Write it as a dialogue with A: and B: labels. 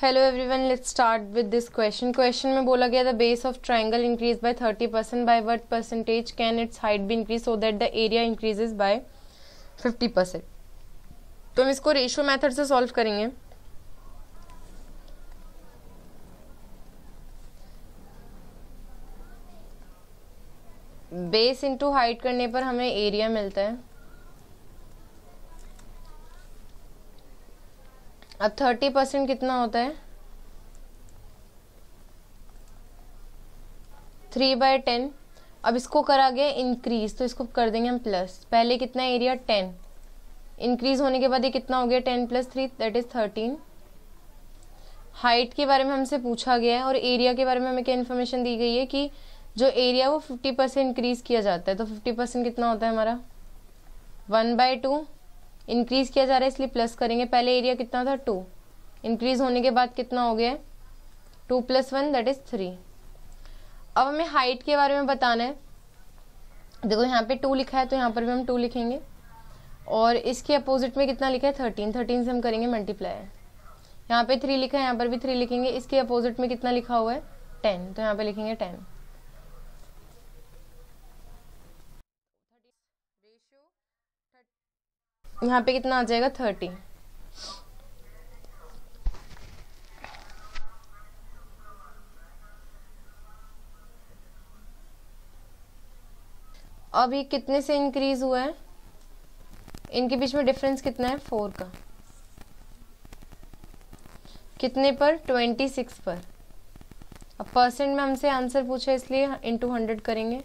A: Hello everyone let's start with this question question में बोला गया the base of triangle increase by 30 percent by what percentage can its height भी increase so that the area increases by 50 percent तो हम इसको ratio method से solve करेंगे। Base into height करने पर हमें एरिया मिलता है। अब थर्टी परसेंट कितना होता है? Three by ten. अब इसको करा गया इंक्रीज तो इसको कर देंगे हम प्लस पहले कितना एरिया टेन। इंक्रीज होने के बाद ये कितना हो गया? Ten plus three that is thirteen height के बारे में हमसे पूछा गया है और एरिया के बारे में हमें क्या इन्फॉर्मेशन दी गई है कि जो एरिया वो फिफ्टी परसेंट इंक्रीज किया जाता है। तो फिफ्टी परसेंट कितना होता है हमारा? वन बाय टू इंक्रीज किया जा रहा है, इसलिए प्लस करेंगे। पहले एरिया कितना था? टू इंक्रीज होने के बाद कितना हो गया? Two plus one that is three अब हमें हाइट के बारे में बताना है। देखो, यहाँ पे टू लिखा है तो यहाँ पर भी हम टू लिखेंगे। और इसके अपोजिट में कितना लिखा है? थर्टीन थर्टीन से हम करेंगे मल्टीप्लाई यहाँ पे थ्री लिखा है, यहाँ पर भी थ्री लिखेंगे। इसके अपोजिट में कितना लिखा हुआ है? टेन तो यहाँ पे लिखेंगे टेन यहाँ पे कितना आ जाएगा? थर्टी। अब ये कितने से इंक्रीज हुआ है? इनके बीच में डिफरेंस कितना है? फोर का। कितने पर? ट्वेंटी सिक्स पर। अब परसेंट में हमसे आंसर पूछा, इसलिए इंटू हंड्रेड करेंगे।